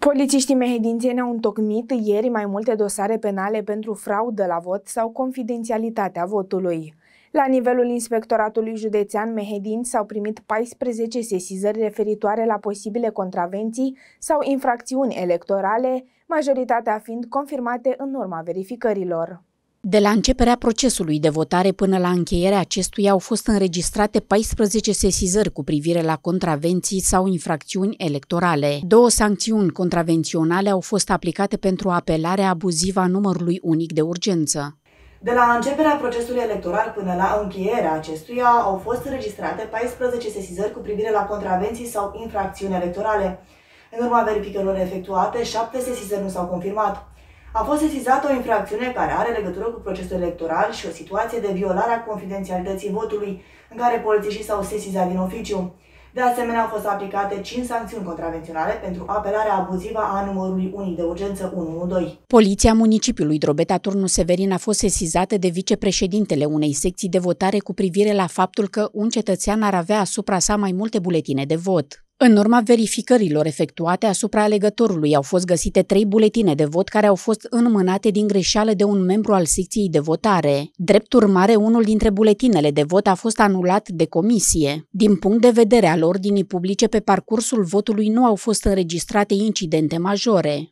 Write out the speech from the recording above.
Polițiștii mehedințeni au întocmit ieri mai multe dosare penale pentru fraudă la vot sau confidențialitatea votului. La nivelul Inspectoratului Județean Mehedin s-au primit 14 sesizări referitoare la posibile contravenții sau infracțiuni electorale, majoritatea fiind confirmate în urma verificărilor. De la începerea procesului de votare până la încheierea acestuia au fost înregistrate 14 sesizări cu privire la contravenții sau infracțiuni electorale. Două sancțiuni contravenționale au fost aplicate pentru apelarea abuzivă a numărului unic de urgență. De la începerea procesului electoral până la încheierea acestuia au fost înregistrate 14 sesizări cu privire la contravenții sau infracțiuni electorale. În urma verificărilor efectuate, șapte sesizări nu s-au confirmat. A fost sesizată o infracțiune care are legătură cu procesul electoral și o situație de violare a confidențialității votului, în care polițiștii s-au sesizat din oficiu. De asemenea, au fost aplicate 5 sancțiuni contravenționale pentru apelarea abuzivă a numărului unic de urgență 112. Poliția municipiului Drobeta Turnu Severin a fost sesizată de vicepreședintele unei secții de votare cu privire la faptul că un cetățean ar avea asupra sa mai multe buletine de vot. În urma verificărilor efectuate asupra alegătorului au fost găsite trei buletine de vot care au fost înmânate din greșeală de un membru al secției de votare. Drept urmare, unul dintre buletinele de vot a fost anulat de comisie. Din punct de vedere al ordinii publice, pe parcursul votului nu au fost înregistrate incidente majore.